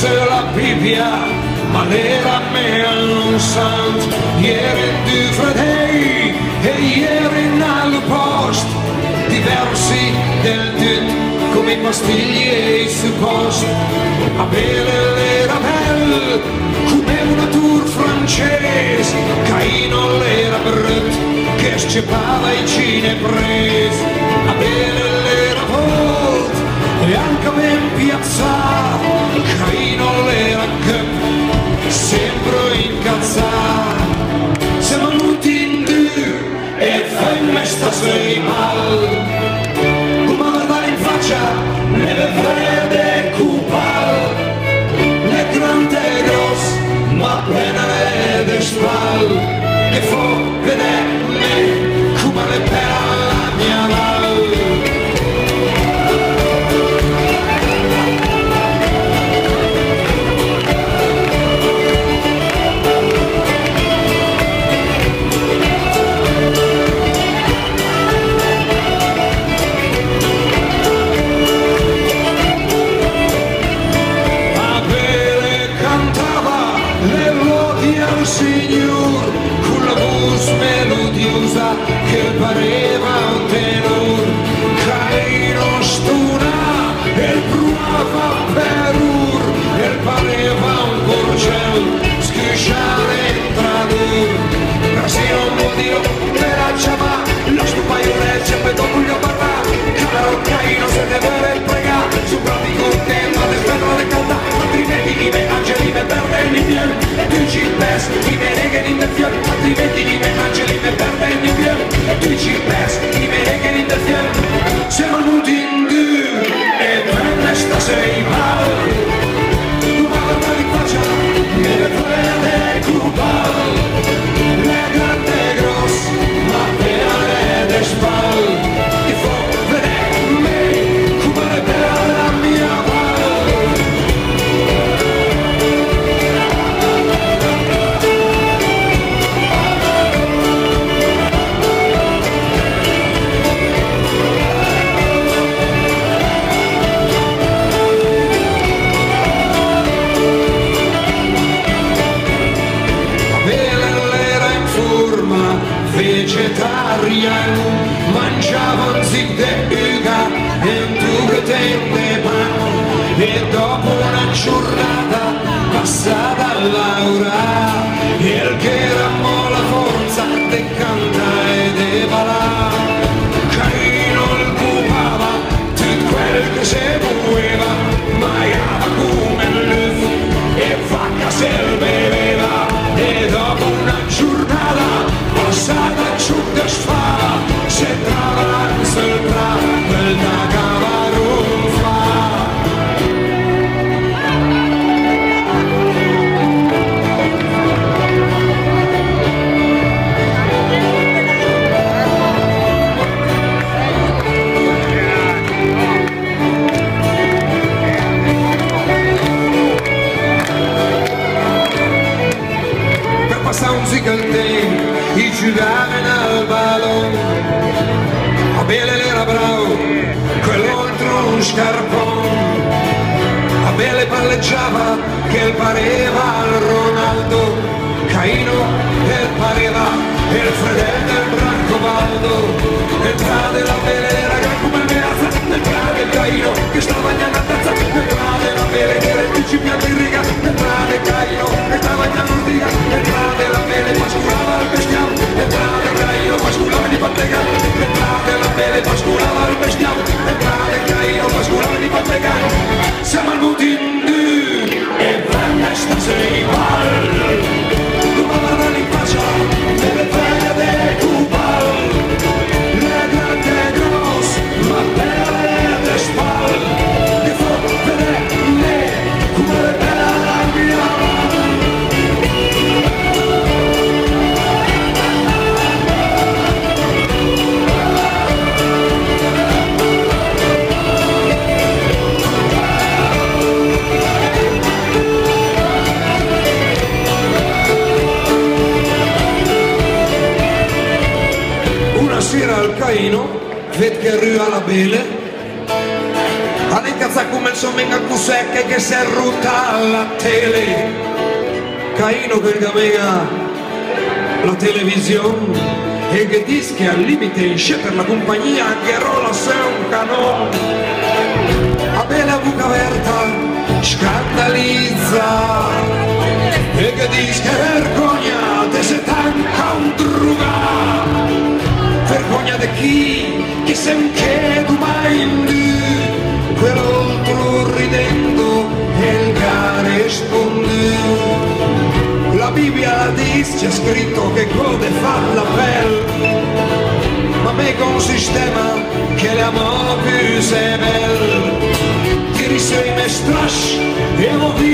se la Bibbia, ma era l'era meansant. Ieri in Duvredhei e ieri in Alpost, diversi del dut come i pastigli e i suppost. A bere l'era bel, come una tour francese, Caino l'era brut, che sceppava i cinepresi. A bere l'era volt, e anche ben piazzato, strasznej pal Gumana in faccia, ne vede kupal Le grande gros, ma plena e despal Che fo, vede, me, come le pera vegetarian mangiavo zigzag e tu pretende pan e dopo una giornata passata all'aura il che era scarpon a Bele palleggiava che pareva al Ronaldo Caino che pareva il fratello del Branco Brancobaldo. Marino, vet che rua la bile, all'incazza come il sommenga cusecche che si è ruta la tele, Caino per gamega ah, la televisione. E che dischi al limite esce per la compagnia che rola se un canon. A bella buca aperta scandalizza. E che dischi vergogna. Chi che se un chiedo mai in quell'altro ridendo e il cane risponde la Bibbia dice c'è scritto che code fa la pelle ma me con sistema che le amo più se bel ti risei me strash e via